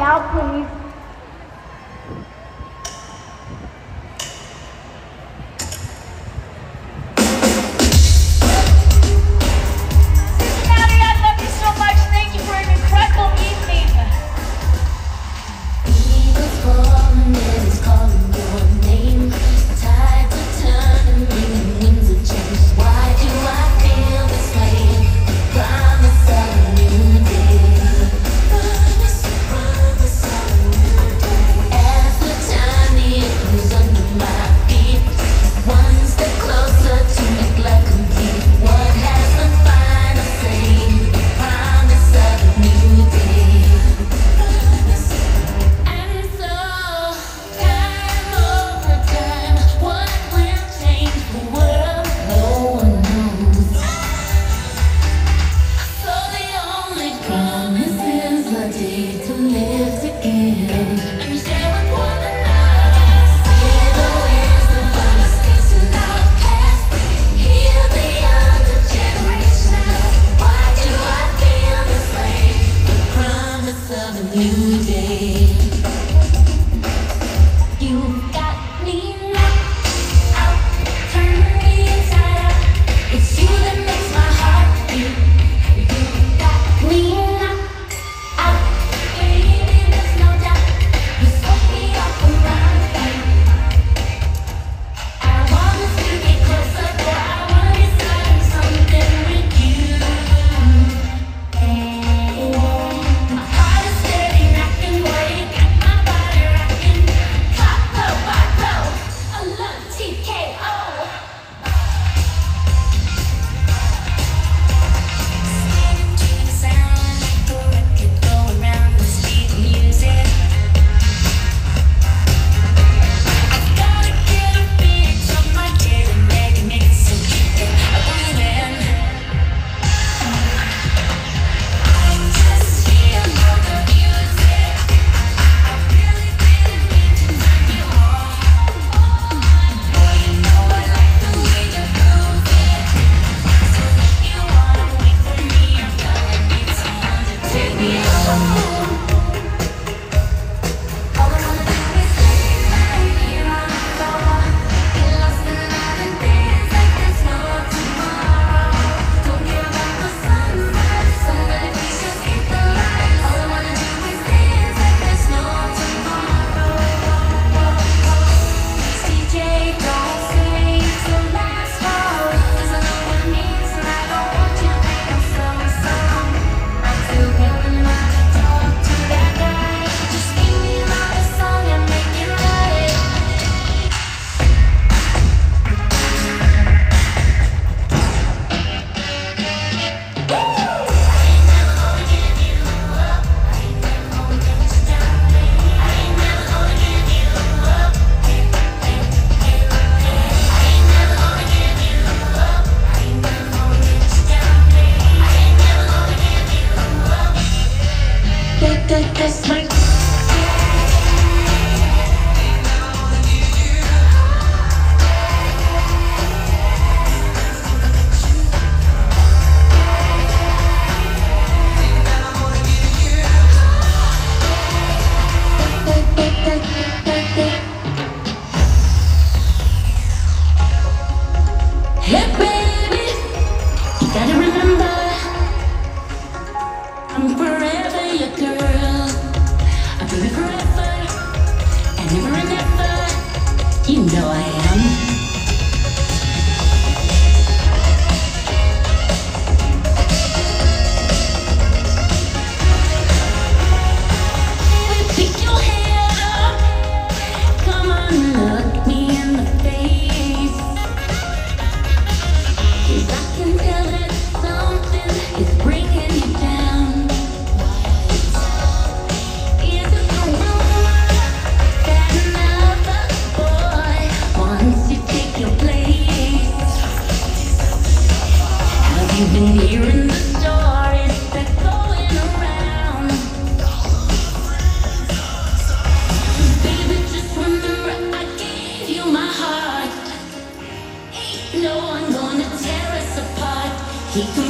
out, please. Keep